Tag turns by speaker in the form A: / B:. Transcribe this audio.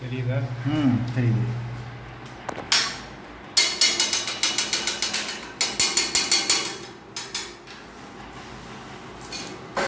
A: three इधर
B: three